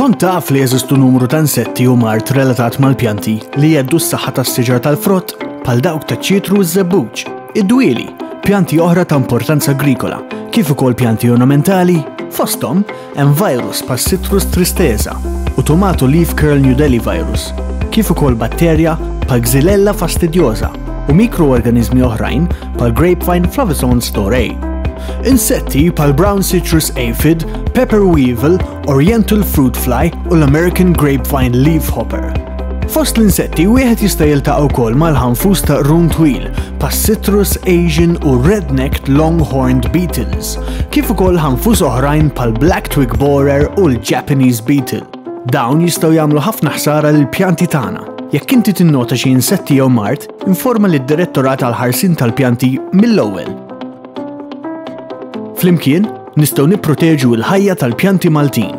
Kont taf li jeżistu numru ta' insetti u mart relatat mal-pjanti li jeddu s-saħħa tas-siġar tal-frott bħal dawk ta' ċitru u żebbuġ, id-dwieli, pjanti oħra ta' importanza agrikola, kif ukoll pjanti ornamentali, fosthom hemm virus pa' citrus tristeza u tomato leaf curl New Delhi virus, kif ukoll batterja pa' Xylella fastidiosa. u mikroorganiżmi oħrajn bħal grapevine flavison store A. Insetti bħal brown citrus aphid, pepper weevil, oriental fruit fly u l-American grapevine leaf hopper. Fost l-insetti wieħed jista' jiltaqa' wkoll mal-ħanfus ta' run twil pas citrus Asian u red-necked long-horned beetles, kif ukoll ħanfus oħrajn pal black twig borer u l-Japanese beetle. Dawn jistgħu jagħmlu ħafna ħsara lill-pjanti tagħna. Jekk inti tinnota xi insetti jew mart, informa lid-Direttorat għal Ħarsin tal-Pjanti mill-ewwel. Flimkien, nistgħu nipproteġu l-ħajja tal-pjanti Maltin.